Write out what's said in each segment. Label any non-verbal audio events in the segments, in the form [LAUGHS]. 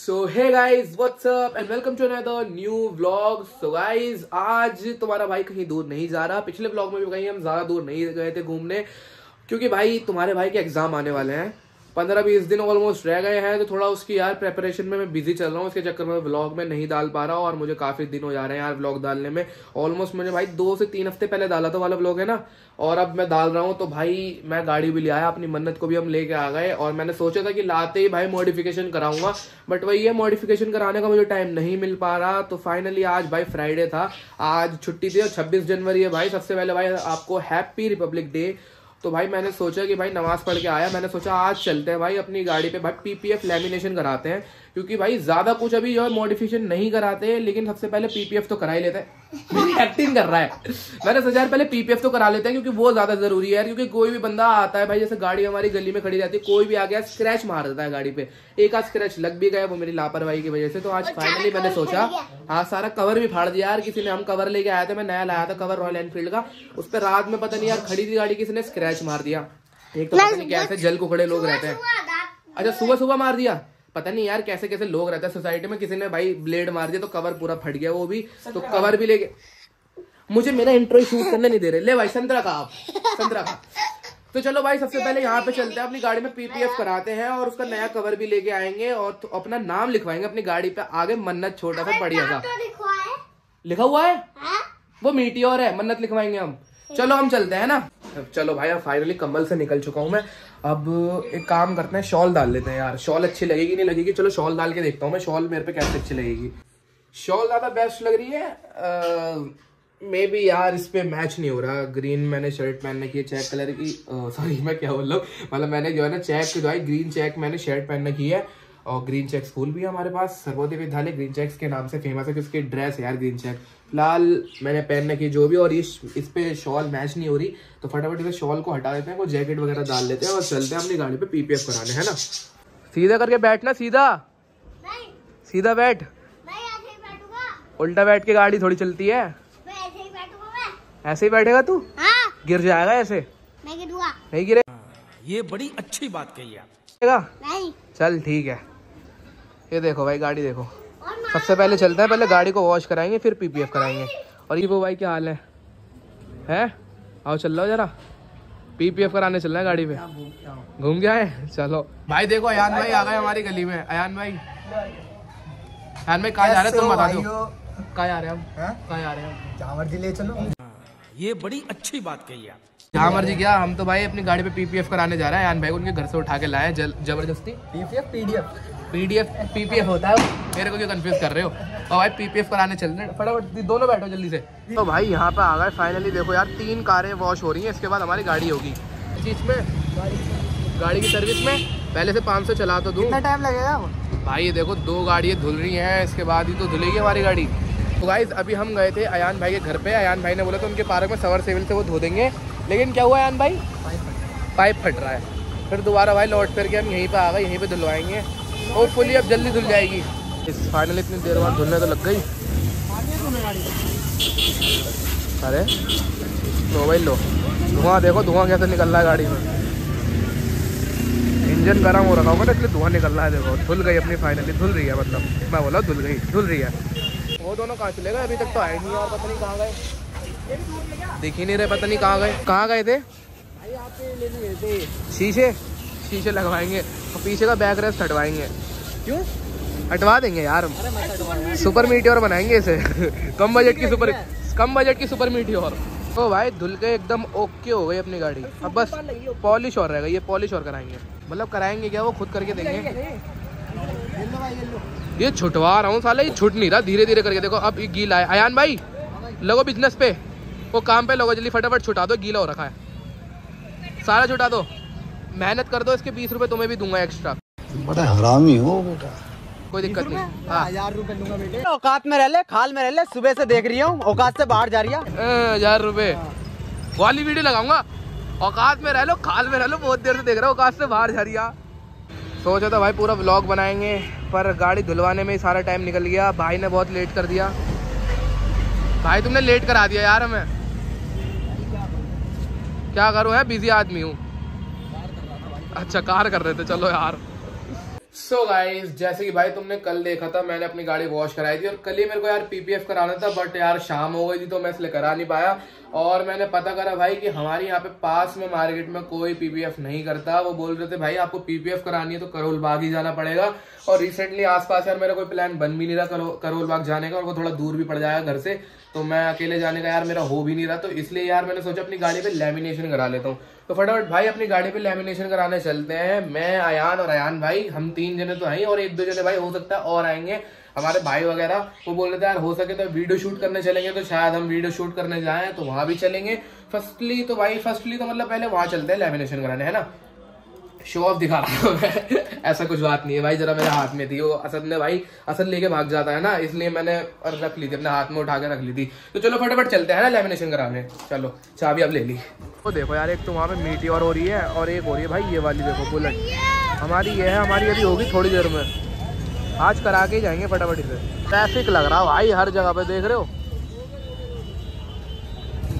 So hey guys what's up and welcome to another new vlog so guys आज तुम्हारा भाई कहीं दूर नहीं जा रहा। पिछले व्लॉग में भी कहीं हम ज़्यादा दूर नहीं गए थे घूमने, क्योंकि भाई, तुम्हारे भाई के एग्ज़ाम आने वाले हैं। पंद्रह बीस दिन ऑलमोस्ट रह गए हैं तो थोड़ा उसकी यार प्रेपरेशन में मैं बिज़ी चल रहा हूँ, उसके चक्कर में व्लॉग में नहीं डाल पा रहा हूँ और मुझे काफ़ी दिन हो जा रहे हैं यार व्लॉग डालने में। ऑलमोस्ट मैंने भाई दो से तीन हफ़्ते पहले डाला था वाला व्लॉग है ना, और अब मैं डाल रहा हूँ तो भाई मैं गाड़ी भी ले आया, अपनी मन्नत को भी हम लेके आ गए, और मैंने सोचा था कि लाते ही भाई मॉडिफिकेशन कराऊँगा बट वही है मॉडिफिकेशन कराने का मुझे टाइम नहीं मिल पा रहा तो फाइनली आज भाई फ्राइडे था, आज छुट्टी थी और छब्बीस जनवरी है भाई, सबसे पहले भाई आपको हैप्पी रिपब्लिक डे तो भाई मैंने सोचा कि भाई नमाज़ पढ़ के आया, मैंने सोचा आज चलते हैं भाई अपनी गाड़ी पे, भाई पीपीएफ लेमिनेशन कराते हैं। क्योंकि भाई ज़्यादा कुछ अभी जो है मॉडिफिकेशन नहीं कराते लेकिन सबसे पहले पीपीएफ तो करा ही लेते हैं। [LAUGHS] एक्टिंग कर रहा है। मैंने सोचा पहले पीपीएफ तो करा लेते हैं क्योंकि वो ज़्यादा ज़रूरी है क्योंकि कोई भी बंदा आता है भाई जैसे गाड़ी हमारी गली में खड़ी रहती है कोई भी आ गया स्क्रैच मार देता है गाड़ी पे। एक आध स्क्रैच लग भी गया वो मेरी लापरवाही की वजह से। तो आज फाइनली मैंने सोचा हाँ सारा कवर भी फाड़ दिया यार किसी ने हम कवर लेके आया था मैं नया लाया था कवर रॉयल एनफील्ड का। उस पर रात में पता नहीं यार खड़ी थी गाड़ी किसी ने स्क्रैच मार दिया। एक तो पता नहीं कैसे जल कुकड़े लोग रहते हैं। अच्छा सुबह सुबह मार दिया? पता नहीं यार कैसे कैसे लोग रहते हैं सोसाइटी में किसी ने भाई ब्लेड मार दिया तो कवर पूरा फट गया वो भी तो कवर भी लेके मुझे मेरा इंट्रो शूट करने नहीं दे रहे। ले भाई संतरा का आप। संतरा का तो चलो भाई सबसे पहले यहाँ पे चलते हैं अपनी गाड़ी में पीपीएफ कराते हैं और उसका नया कवर भी लेके आएँगे और तो अपना नाम लिखवाएँगे अपनी गाड़ी पे आगे मन्नत छोटा सा बढ़िया सा। लिखा हुआ है? वो मीटी और है मन्नत लिखवाएँगे हम। चलो हम चलते हैं ना। चलो भाई, अब फाइनली कम्बल से निकल चुका हूँ मैं। अब एक काम करते हैं, शॉल डाल लेते हैं यार। शॉल अच्छी लगेगी, नहीं लगेगी? चलो शॉल डाल के देखता हूँ मैं, शॉल मेरे पे कैसे अच्छी लगेगी। शॉल ज़्यादा बेस्ट लग रही है मे बी यार इस पे मैच नहीं हो रहा। ग्रीन मैंने शर्ट पहनने की है चेक कलर की। सॉरी मैं क्या बोल रहा हूँ? मतलब मैंने जो है ना चेक जो है ग्रीन चेक मैंने शर्ट पहनने की है। और ग्रीन चेक स्कूल भी है हमारे पास। सर्वोदय विद्यालय ग्रीन चेक्स के नाम से फ़ेमस है क्योंकि ड्रेस यार ग्रीन चेक फ़िलहाल मैंने पहन रखी जो भी और इस इस पे शॉल मैच नहीं हो रही तो फटाफट इसे शॉल को हटा देते हैं वो जैकेट वगैरह डाल लेते हैं और चलते हैं अपनी गाड़ी पे पीपीएफ कराने है ना? सीधा करके बैठना सीधा। सीधा बैठ। उल्टा बैठ के गाड़ी थोड़ी चलती है। ऐसे ही बैठेगा तू? हाँ, गिर जाएगा ऐसे? नहीं गिरे। ये बड़ी अच्छी बात कही आप। नहीं। चल ठीक है। ये देखो भाई गाड़ी देखो। सबसे पहले चलते हैं पहले गाड़ी को वॉश कराएँगे फिर पीपीएफ कराएँगे। और ये वो भाई क्या हाल है? हैं? आओ चल लो जरा। पीपीएफ कराने चल रहे हैं गाड़ी पे। घूम गया है? चलो। भाई देखो अयान भाई आ गए हमारी गली में। अयान भाई। अयान भाई कहाँ जा रहे हैं? तुम बता दो। कहाँ जा रहे हैं हम? कहाँ जा रहे हैं हम? जहाँ मर्ज़ी ले चलो। ये बड़ी अच्छी बात कही आप जहाँ मर्ज़ी क्या हम तो भाई अपनी गाड़ी पे पीपीएफ कराने जा रहे हैं। अयान भाई उनके घर से उठा के लाए ज़बरदस्ती। पीपीएफ पीडीएफ पीडीएफ पीपीएफ होता है मेरे को क्यों कंफ्यूज कर रहे हो? और भाई पीपीएफ कराने चल रहे फटाफट दोनों बैठो जल्दी से। तो भाई यहाँ पे आ गए फाइनली देखो यार तीन कारें वॉश हो रही हैं इसके बाद हमारी गाड़ी होगी। चीज़ में गाड़ी की सर्विस में पहले से 500 चला तो दूँ। कितना टाइम लगेगा भाई ये देखो दो गाड़ियाँ धुल रही हैं इसके बाद ही तो धुलेगी हमारी गाड़ी। तो गाइज़ अभी हम गए थे अयान भाई के घर पे। अयान भाई ने बोला तो उनके पार्क में सवर सेविल से वो धो देंगे। लेकिन क्या हुआ अयान भाई? पाइप फट रहा है। फिर दोबारा भाई लौट फिर के हम यहीं पे आ गए यहीं पे धुलवाएँगे। होपफुली अब जल्दी धुल जाएगी। इस फाइनली इतनी देर बाद धुलने तो लग गई। अरे लो भाई लो। धुआँ देखो धुआँ कैसे निकल रहा है गाड़ी में। इंजन गर्म हो रखा होगा ना इसलिए धुआँ निकल रहा है देखो। धुल गई अपनी फाइनली धुल रही है मतलब। मैं बोला धुल गई धुल रही है। वो दोनों कहाँ चले गए? अभी तक तो आए नहीं और पता नहीं कहाँ गए। दिख ही नहीं रहे, पता नहीं कहाँ गए। कहाँ गए थे? शीशे? शीशे लगवाएँगे। और पीछे का बैक रेस्ट हटवाएँगे क्यों? हटवा देंगे यार सुपर मीटी और बनाएँगे इसे। [LAUGHS] कम बजट की सुपर कम बजट की सुपर मीटी और। तो भाई धुल के एकदम ओके हो गई अपनी गाड़ी। अब बस, पॉलिश और रहेगा ये पॉलिश और कराएँगे। मतलब कराएँगे क्या, वो खुद करके देंगे? ये छुटवा रहा हूँ साला, ये छुट नहीं रहा धीरे धीरे करके। देखो, अब ये गीला है। अयान भाई, लगो बिज़नेस पे। वो काम पे लगो जल्दी फटाफट छुटा दो गीला हो रखा है। सारा छुटा दो। मेहनत कर दो इसके बीस रुपए तुम्हें भी दूँगा एक्स्ट्रा बड़ा हरामी हो बेटा। कोई दिक्कत नहीं। हाँ। हज़ार रुपए लूँगा बेटे। औकात में रह ले खाल में रह ले सुबह से देख रही हूँ औकात से बाहर जा रही है। हज़ार रुपए। वाली वीडियो लगाऊँगा। औकात में रह लो खाल में रह लो बहुत देर से देख रहा हूँ औकात से बाहर जा रही है। सोचा था भाई पूरा व्लॉग बनाएँगे पर गाड़ी धुलवाने में ही सारा टाइम निकल गया। भाई ने बहुत लेट कर दिया। भाई तुमने लेट करा दिया यार हमें। क्या करूँ, है? बिज़ी आदमी हूँ। अच्छा कार कर रहे थे, चलो यार। सो so गाइस जैसे कि भाई तुमने कल देखा था, मैंने अपनी गाड़ी वॉश कराई थी और कल ही मेरे को यार पीपीएफ कराना था बट यार शाम हो गई थी तो मैं इसलिए करा नहीं पाया। और मैंने पता करा भाई कि हमारे यहाँ पे पास में मार्केट में कोई पीपीएफ नहीं करता। वो बोल रहे थे भाई आपको पीपीएफ करानी है तो करोल बाग ही जाना पड़ेगा। और रिसेंटली आसपास यार मेरा कोई प्लान बन भी नहीं रहा करो, करोल बाग जाने का और वो थोड़ा दूर भी पड़ जाएगा घर से। तो मैं अकेले जाने का यार मेरा हो भी नहीं रहा। तो इसलिए यार मैंने सोचा अपनी गाड़ी पे लेमिनेशन करा लेता हूँ। तो फटाफट भाई अपनी गाड़ी पे लेमिनेशन कराने चलते हैं। मैं अयान और अयान भाई हम तीन जने तो हैं और एक दो जने भाई हो सकता है और आएँगे। हमारे भाई वगैरह वो बोल रहे थे यार हो सके तो वीडियो शूट करने चलेंगे तो शायद हम वीडियो शूट करने जाएँ तो वहाँ भी चलेंगे। फर्स्टली तो भाई फर्स्टली तो मतलब पहले वहाँ चलते हैं लेमिनेशन कराने है ना? शो ऑफ़ दिखा रहा हूँ मैं। [LAUGHS] ऐसा कुछ बात नहीं है भाई जरा मेरे हाथ में थी। वो असद ने भाई असद लेके भाग जाता है ना इसलिए मैंने और रख ली थी अपने हाथ में उठा के रख ली थी। तो चलो फटाफट चलते हैं ना लेमिनेशन कराने। चलो चाबी अब ले ली। तो देखो यार एक तो वहाँ पे मीटी और हो रही है और एक हो रही है भाई ये वाली देखो बुलेट हमारी ये है हमारी अभी होगी थोड़ी देर में। आज करा के जाएँगे फटाफट इसे ट्रैफ़िक लग रहा है भाई, हर जगह पे देख रहे हो?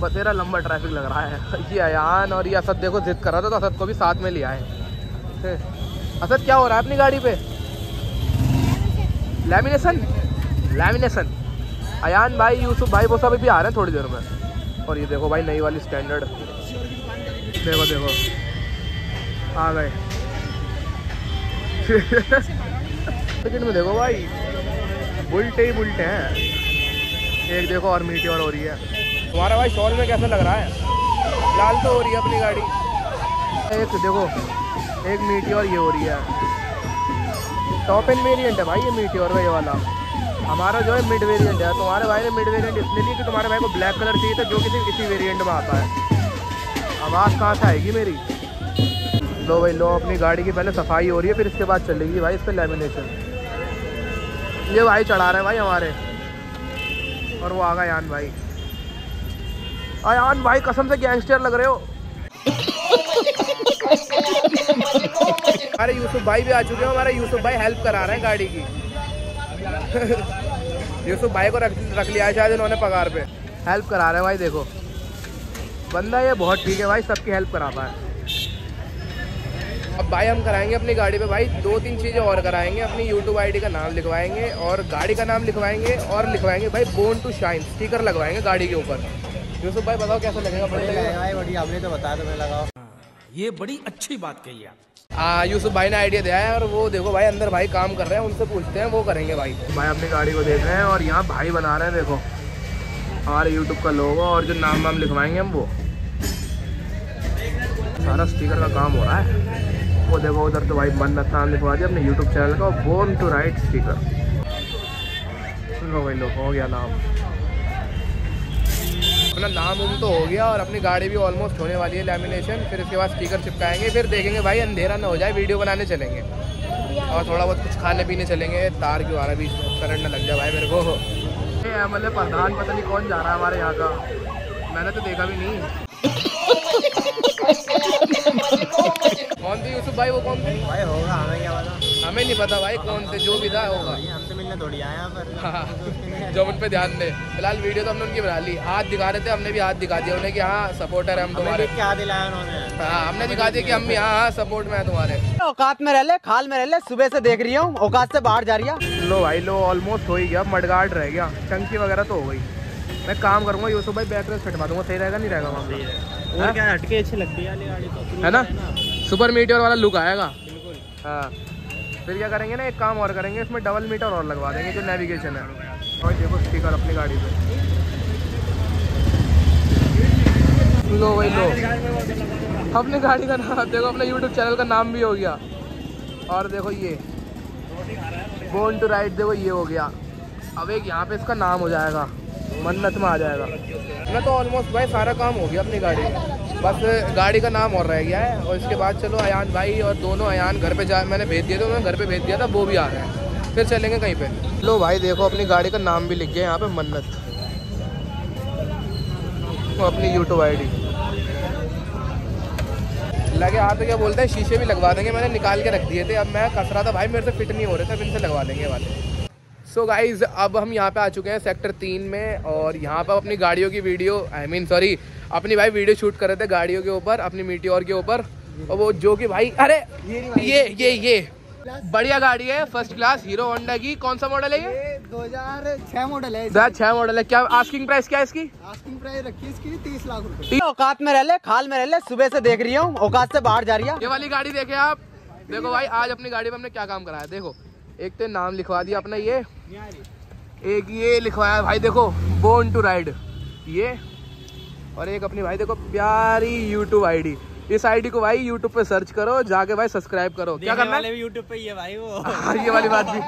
बतेरा लंबा ट्रैफ़िक लग रहा है। [LAUGHS] ये अयान और ये असद देखो, जिद कर रहा था तो असद को भी साथ में लिया है असद, क्या हो रहा है अपनी गाड़ी पे? लैमिनेशन लैमिनेशन अयान भाई, यूसुफ भाई, वो सब भी आ रहे हैं थोड़ी देर में। और ये देखो भाई, नई वाली स्टैंडर्ड देखो देखो। आ गए। [LAUGHS] टिकट में देखो भाई बुलटे ही बुलटे हैं। एक देखो और मीटी और हो रही है। तुम्हारा भाई शॉल में कैसा लग रहा है? लाल तो हो रही है अपनी गाड़ी। एक देखो एक मीटी और ये हो रही है। टॉप एंड वेरियंट है भाई ये मीटी और ये वाला। हमारा जो है मिड वेरियंट है। तुम्हारे भाई ने मिड वेरियंट इसलिए ली कि तुम्हारे भाई को ब्लैक कलर चाहिए था जो कि सिर्फ़ इसी वेरियंट में आता है। आवाज़ कहाँ से आएगी मेरी। लो भाई लो अपनी गाड़ी की पहले सफ़ाई हो रही है फिर इसके बाद चलेगी भाई इस पर लेमिनेशन ये भाई चढ़ा रहे भाई हमारे। और वो आ गया यान भाई। अयान भाई, कसम से गैंगस्टर लग रहे हो। हमारे यूसुफ भाई भी आ चुके हैं, हमारे यूसुफ भाई हेल्प करा रहे हैं गाड़ी की। यूसुफ भाई को रख रख लिया है शायद इन्होंने पगार पे। हेल्प करा रहे हैं भाई, देखो। बंदा ये बहुत ठीक है भाई, सबकी हेल्प कराता है अब भाई हम कराएँगे अपनी गाड़ी पे भाई दो तीन चीज़ें और कराएँगे अपनी यूट्यूब आईडी का नाम लिखवाएँगे और गाड़ी का नाम लिखवाएँगे और लिखवाएँगे भाई बोन टू शाइन स्टिकर लगवाएँगे गाड़ी के ऊपर। यूसुफ भाई बताओ कैसा लगेगा बढ़िया बढ़िया आपने तो बताया तो मैं लगाओ ये बड़ी अच्छी बात कही आप हाँ यूसुफ भाई ने आइडिया दिया है और वो देखो भाई अंदर भाई काम कर रहे हैं उनसे पूछते हैं वो करेंगे भाई। भाई अपनी गाड़ी को देख रहे हैं और यहाँ भाई बना रहे हैं देखो। हमारे यूट्यूब का लोगो और जो नाम वाम लिखवाएँगे हम वो। सारा स्टिकर का काम हो रहा है। वो देखो उधर तो भाई मन्नत नाम लिखवा दिया अपने यूट्यूब चैनल का बोर्न टू राइट स्टिकर लो भाई लो हो गया नाम। अपना नाम उम तो हो गया और अपनी गाड़ी भी ऑलमोस्ट होने वाली है लेमिनेशन फिर उसके बाद स्टिकर चिपकाएँगे, फिर देखेंगे भाई, अंधेरा ना हो जाए वीडियो बनाने चलेंगे। और थोड़ा बहुत कुछ खाने पीने चलेंगे। तार है बीच में करंट ना लग जाए भाई मेरे को। मतलब प्रधान, पता नहीं कौन जा रहा है हमारे यहाँ का। मैंने तो देखा भी नहीं। [LAUGHS] कौन थे यूसुफ भाई? वो कौन थे? भाई होगा हमें क्या पता? हमें नहीं पता भाई कौन थे जो भी था होगा। हमसे मिलने थोड़ी आए यहाँ पर। हाँ, जो उन पे ध्यान दे। फ़िलहाल वीडियो तो हमने उनकी बना ली। हाथ दिखा रहे थे हमने भी हाथ दिखा दिया उन्हें कि हाँ सपोर्टर है हम तुम्हारे। देख के याद दिलाया उन्होंने। हाँ हमने दिखा दिया कि हम भी हाँ हाँ सपोर्ट में है तुम्हारे। औकात में रह ले खाल में रह ले सुबह से देख रही हूँ औकात से बाहर जा रही है। लो भाई लो ऑलमोस्ट हो ही गया मडगार्ड रह गया। टंकी वगैरह तो हो गई। मैं काम करूँगा यूसुफ भाई बैक रेस कटवा दूँगा सही रहेगा नहीं रहेगा वहाँ और क्या हटके अच्छी लगती है वाली गाड़ी तो है ना? सुपर मीटर वाला लुक आएगा। हाँ। फिर क्या करेंगे ना एक काम और करेंगे इसमें डबल मीटर और लगवा देंगे जो नेविगेशन है। और देखो स्टिकर अपनी गाड़ी पे। लो भाई लो। अपनी गाड़ी का नाम देखो अपने यूट्यूब चैनल का नाम भी हो गया। और देखो ये। बोन टू राइट देखो ये हो गया। अब एक यहाँ पे इसका नाम हो जाएगा। मन्नत में आ जाएगा। मैं तो ऑलमोस्ट भाई सारा काम हो गया अपनी गाड़ी। में बस गाड़ी का नाम और रह गया है और इसके बाद चलो अयान भाई और दोनों अयान घर पे जा, मैंने भेज दिया था, उन्होंने घर पे भेज दिया था, वो भी आ रहे हैं। फिर चलेंगे कहीं पे। लो भाई, देखो, अपनी गाड़ी का नाम भी लिख गया यहाँ पे, मन्नत। अपनी यूट्यूब आई लगे हाथ क्या बोलते हैं, शीशे भी लगवा देंगे, मैंने निकाल के रख दिए थे, अब मैं कस रहा था, भाई, मेरे से फिट नहीं हो रहे थे, अब इनसे लगवा लेंगे वाले। सो so गाइज़ अब हम यहाँ पे आ चुके हैं सेक्टर तीन में और यहाँ पर अपनी गाड़ियों की वीडियो आई मीन सॉरी अपनी भाई वीडियो शूट कर रहे थे गाड़ियों के ऊपर अपनी मीटियोर के ऊपर और वो जो कि भाई अरे ये ये ये बढ़िया गाड़ी है फ़र्स्ट क्लास हीरो होंडा की। कौन सा मॉडल है ये? ये 2006 मॉडल है दो छह मॉडल है। क्या आस्किंग प्राइस क्या है इसकी? आस्किंग प्राइस रखी है इसकी तीस लाख रुपए। औकात में रह ले खाल में रह ले सुबह से देख रही हूँ औकात से बाहर जा रही है। ये वाली गाड़ी देखे आप। देखो भाई आज अपनी गाड़ी में हमने क्या काम कराया? देखो एक तो नाम लिखवा दिया अपना ये। एक ये लिखवाया भाई देखो बोर्न टू राइड ये और एक अपनी भाई देखो प्यारी यूट्यूब आईडी इस आईडी को भाई यूट्यूब पे सर्च करो जाके भाई सब्सक्राइब करो। क्या करना है? भी यूट्यूब पे ही है भाई वो। हाँ, ये वाली बात भी।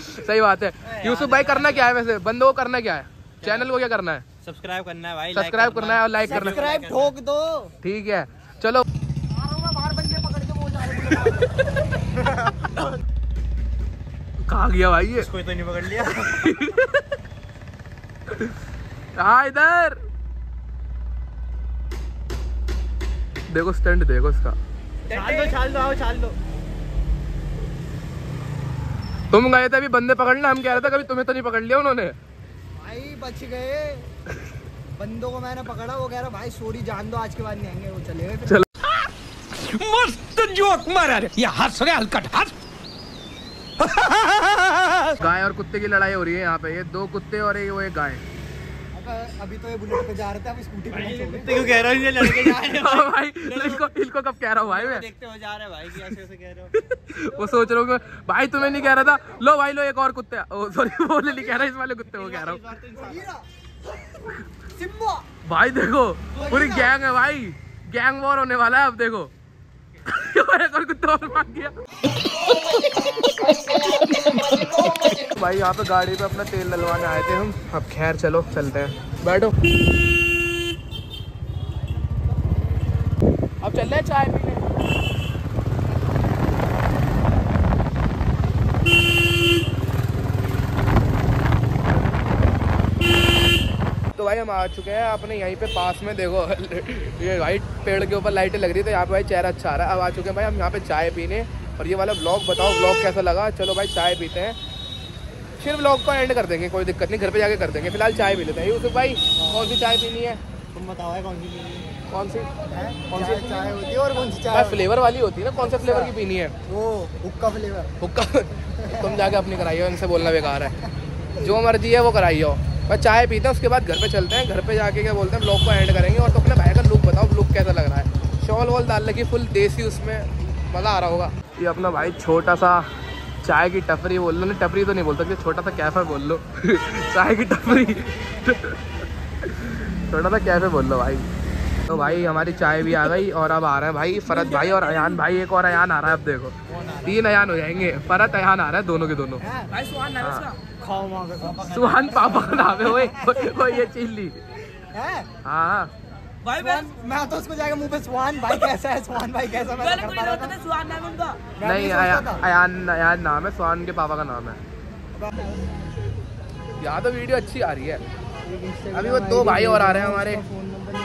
सही बात है। यूसुफ भाई करना क्या है वैसे? बंदों को करना क्या है? चैनल को क्या करना है? सब्सक्राइब करना है भाई सब्सक्राइब करना। है और लाइक करना है। सब्सक्राइब ठोक दो। ठीक है। चलो। कहाँ गया भाई ये? कोई तो नहीं पकड़ लिया। [LAUGHS] हाँ इधर। देखो स्टंट देखो इसका। छाल दो छाल दो आओ छाल दो। तुम गए थे अभी बंदे पकड़ना हम कह रहे थे कभी तुम्हें तो नहीं पकड़ लिया उन्होंने। भाई बच गए। बंदों को मैंने पकड़ा वो कह रहा भाई सॉरी जान दो आज के बाद नहीं आएँगे वो चले गए फिर। चलो। मस्त जोक मारा रे। ये हंस रहे हलकट हंस गाय और कुत्ते की लड़ाई हो रही है यहाँ पे। ये दो कुत्ते और एक वो एक गाय। अभी तो ये बुलेट पे जा रहे थे अब स्कूटी पे तो क्यों कह रहे हो ये लड़के जा रहे हैं? [LAUGHS] भाई इनको इनको कब कह रहा हूँ भाई मैं? देखते हो जा रहे हैं भाई कि ऐसे ऐसे कह रहे हो। [LAUGHS] वो सोच रहा हूँ भाई तुम्हें नहीं कह रहा था? लो भाई लो एक और कुत्ते। सॉरी वो नहीं कह रहा इस वाले कुत्ते को कह रहा हूँ। सिम्बा! भाई देखो पूरी गैंग है भाई। गैंग वॉर होने वाला है अब देखो। एक और कुत्ता और भाग गया भाई यहाँ पे गाड़ी पे अपना तेल डलवाने आए थे हम। अब खैर चलो चलते हैं। बैठो। अब चल रहे चाय पीने। तो भाई हम आ चुके हैं आपने यहीं पे पास में देखो। [LAUGHS] ये वाइट पेड़ के ऊपर लाइटें लग रही तो यहाँ पे भाई चेहरा अच्छा आ रहा है। अब आ चुके हैं भाई हम यहाँ पे चाय पीने। और ये वाला ब्लॉग बताओ ब्लॉग कैसा लगा? चलो भाई चाय पीते हैं। फिर ब्लॉग को एंड कर देंगे कोई दिक्कत नहीं घर पे जाके कर देंगे। फ़िलहाल चाय पी लेते हैं। यूसुफ भाई कौन सी चाय पीनी है? तुम बताओ है कौन सी पीनी है? कौन सी? कौन सी? चाय होती है और कौन सी चाय फ्लेवर वाली होती है ना कौन से फ्लेवर की पीनी है? वो हुक्का फ्लेवर हुक्का। [LAUGHS] तुम जाके अपनी कराइयो इनसे बोलना बेकार है। जो मर्ज़ी है वो कराइयो बस चाय पीते हैं उसके बाद घर पे चलते हैं। घर पे जाके क्या बोलते हैं ब्लॉग को एंड करेंगे और तो अपने भाई का लुक बताओ लुक कैसा लग रहा है? शॉल वॉल डाल लगी फुल देसी उसमें मज़ा आ रहा होगा। ये अपना भाई छोटा सा चाय की टपरी बोल लो। नहीं टपरी तो नहीं बोल सकते छोटा सा कैफ़े बोल लो। [LAUGHS] चाय की टपरी। छोटा सा कैफ़े बोल लो भाई। तो भाई हमारी चाय भी आ गई और अब आ रहे हैं भाई फरत भाई और अयान भाई। एक और अयान आ रहा है अब देखो। तीन अयान हो जाएँगे। फरत अयान आ रहा है दोनों के दोनों। हाँ। खाओ माँ का सुहान पापा का नाम है ओए ये चिल्ली। है? हाँ भाई मैं तो उसको जाके मुँह पे सुहान भाई कैसा है सुहान भाई कैसा मैं तो करता रहता मैं भी नहीं था। अयान अयान नाम है सुहान के पापा का नाम है। यहाँ तो वीडियो अच्छी आ रही है। अभी वो दो भाई और आ रहे हैं हमारे।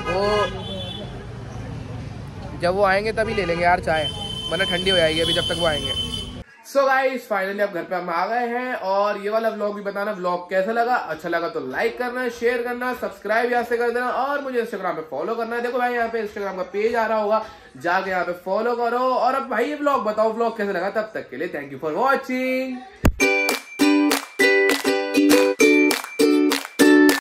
वो जब वो आएँगे तभी ले लेंगे यार चाय। वरना ठंडी हो जाएगी अभी जब तक वो आएँगे। सो गाइस फाइनली अब घर पे हम आ गए हैं और ये वाला व्लॉग भी बताना व्लॉग कैसा लगा? अच्छा लगा तो लाइक करना शेयर करना सब्सक्राइब यहाँ से कर देना और मुझे इंस्टाग्राम पे फॉलो करना। देखो भाई, यहाँ पे इंस्टाग्राम का पेज आ रहा होगा, जाके यहाँ पे फॉलो करो। और अब भाई, ये व्लॉग बताओ व्लॉग कैसा लगा? तब तक के लिए थैंक यू फॉर वॉचिंग